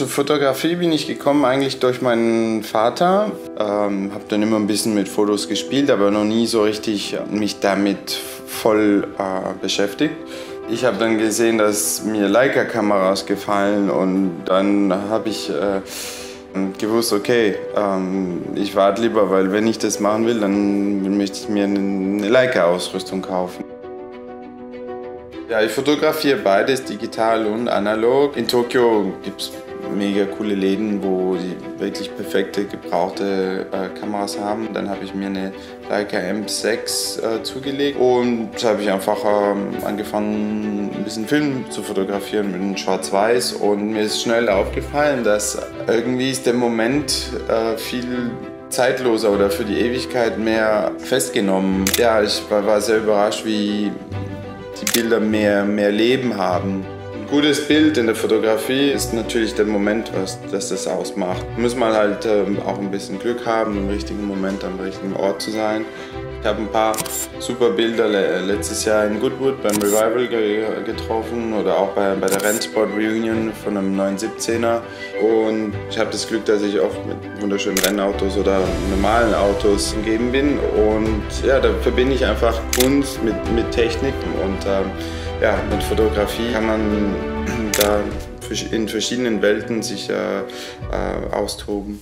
Zur Fotografie bin ich gekommen eigentlich durch meinen Vater. Ähm, habe dann immer ein bisschen mit Fotos gespielt, aber noch nie so richtig mich damit voll äh, beschäftigt. Ich habe dann gesehen, dass mir Leica-Kameras gefallen und dann habe ich äh, gewusst, okay, ähm, ich warte lieber, weil wenn ich das machen will, dann möchte ich mir eine Leica-Ausrüstung kaufen. Ja, ich fotografiere beides, digital und analog. In Tokio gibt es mega coole Läden, wo die wirklich perfekte gebrauchte äh, Kameras haben. Dann habe ich mir eine Leica M6 äh, zugelegt und habe ich einfach ähm, angefangen, ein bisschen Film zu fotografieren mit Schwarz-Weiß und mir ist schnell aufgefallen, dass irgendwie ist der Moment äh, viel zeitloser oder für die Ewigkeit mehr festgenommen. Ja, ich war, war sehr überrascht, wie die Bilder mehr, mehr Leben haben gutes Bild in der Fotografie ist natürlich der Moment, was das, das ausmacht. Muss man halt ähm, auch ein bisschen Glück haben, im richtigen Moment am richtigen Ort zu sein. Ich habe ein paar super Bilder letztes Jahr in Goodwood beim Revival getroffen oder auch bei, bei der Rennsport Reunion von einem 917er. Und ich habe das Glück, dass ich oft mit wunderschönen Rennautos oder normalen Autos umgeben bin. Und ja, da verbinde ich einfach Kunst mit, mit Technik und ähm, ja, mit Fotografie kann man da in verschiedenen Welten sich äh, äh, austoben.